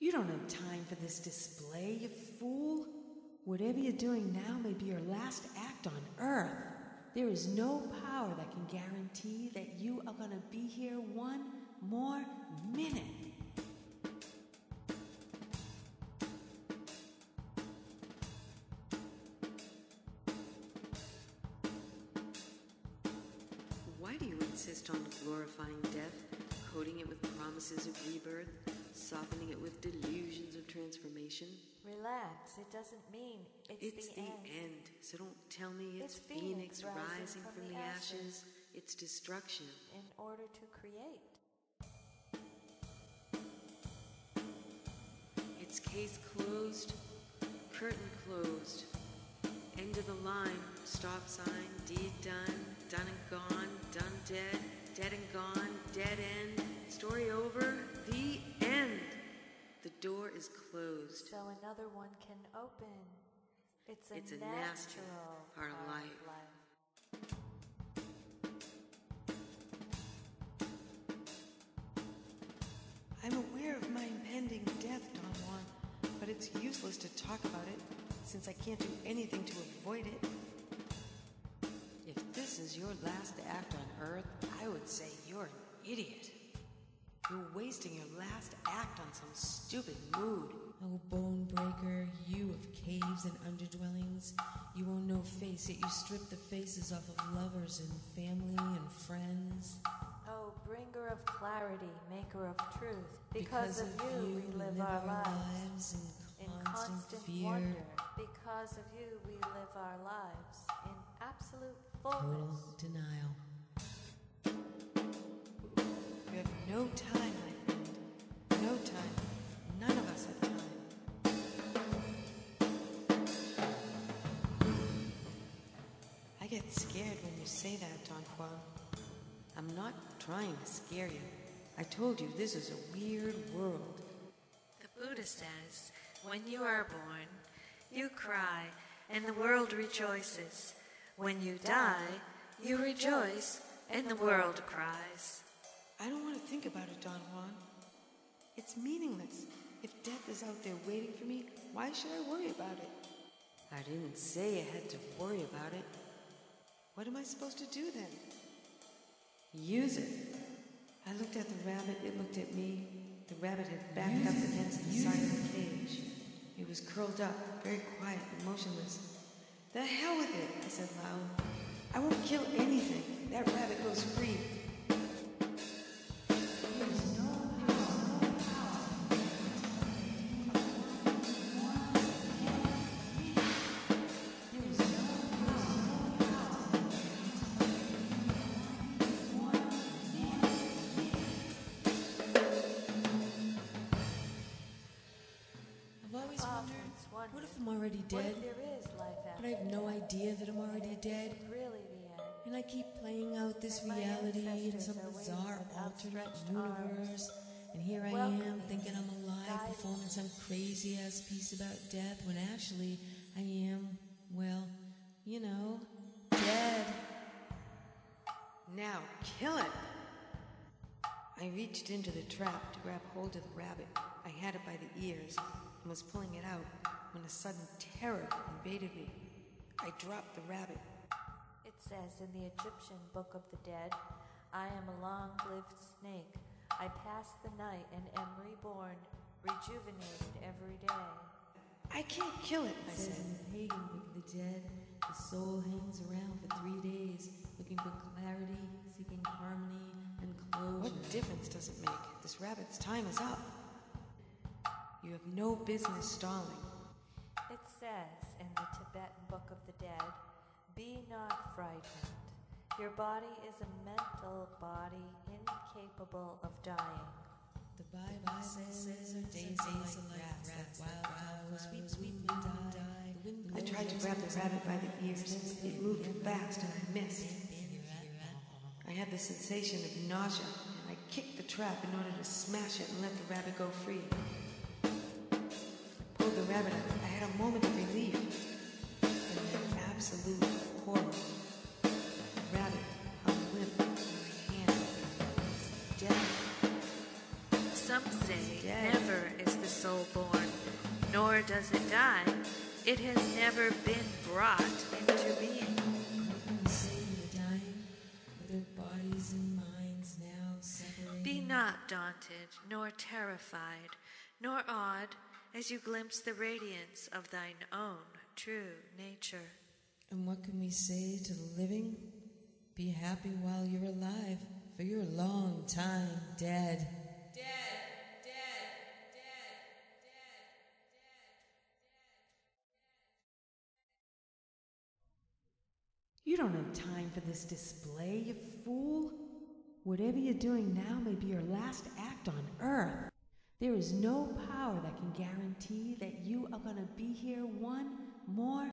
You don't have time for this display, you fool. Whatever you're doing now may be your last act on Earth. There is no power that can guarantee that you are going to be here one more minute. Why do you insist on glorifying death, coating it with promises of rebirth, softening it with delusions of transformation? Relax, it doesn't mean it's, It's the, the end. end, so don't tell me it's, It's Phoenix, Phoenix rising rising from from, the ashes. ashes. It's destruction. In order to create. It's case closed, curtain closed. End of the line, stop sign, deed done, done and another one can open. It's a, It's a natural, natural part of life. I'm aware of my impending death, Don Juan, but it's useless to talk about it since I can't do anything to avoid it. If this is your last act on Earth, I would say you're an idiot. You're wasting your last act on some stupid mood. Oh, bone breaker, you of caves and underdwellings, you own no face, yet you strip the faces off of lovers and family and friends. Oh, bringer of clarity, maker of truth. Because, of, you, we live, our lives in in constant, constant fear, wonder. Because of you, we live our lives in absolute total denial. No time, my friend. No time. None of us have time. I get scared when you say that, Don Juan. I'm not trying to scare you. I told you this is a weird world. The Buddha says, when you are born, you cry, and the world rejoices. When you die, you rejoice, and the world cries. I don't want to think about it, Don Juan. It's meaningless. If death is out there waiting for me, why should I worry about it? I didn't say I had to worry about it. What am I supposed to do then? Use it. I looked at the rabbit, it looked at me. The rabbit had backed up against the side of the cage. It was curled up, very quiet and motionless. The hell with it, I said loud. I won't kill anything. That rabbit goes I've always um, wondered, Often what if I'm already What dead? if there is life But I have no idea that I'm already dead. Really the end. And I keep playing out this My reality in ancestors some bizarre alternate outstretched universe. And here I Welcoming am thinking I'm alive, guiding performing some crazy ass piece about death when actually I am, well, you know, dead. Now, kill it! I reached into the trap to grab hold of the rabbit. I had it by the ears and was pulling it out when a sudden terror invaded me. I dropped the rabbit. It says in the Egyptian Book of the Dead, I am a long lived snake. I pass the night and am reborn, rejuvenated every day. I can't kill it, I Says said. in the pagan book of the dead, the soul hangs around for three days, looking for clarity, seeking harmony and closure. What difference does it make? This rabbit's time is up. You have no business stalling. It says in the Tibetan Book of the Dead, Be not frightened. Your body is a mental body incapable of dying. The Bible says our days are like grass, that wildflowers weep, weep and die. The wind I tried to grab the rabbit by the ears. It moved fast and I missed. I had the sensation of nausea, and I kicked the trap in order to smash it and let the rabbit go free. Rabbit. I had a moment of relief, and then absolute horror. The rabbit hung limp in my hand. Was dead. Some say dead. never is the soul born, nor does it die. It has never been brought into being. What can we say to the dying, with their bodies and minds now separated? Be not daunted, nor terrified, nor awed, as you glimpse the radiance of thine own true nature. And what can we say to the living? Be happy while you're alive, for you're a long time dead. Dead. Dead, dead, dead, dead, dead, dead. You don't have time for this display, you fool. Whatever you're doing now may be your last act on Earth. There is no power that can guarantee that you are going to be here one more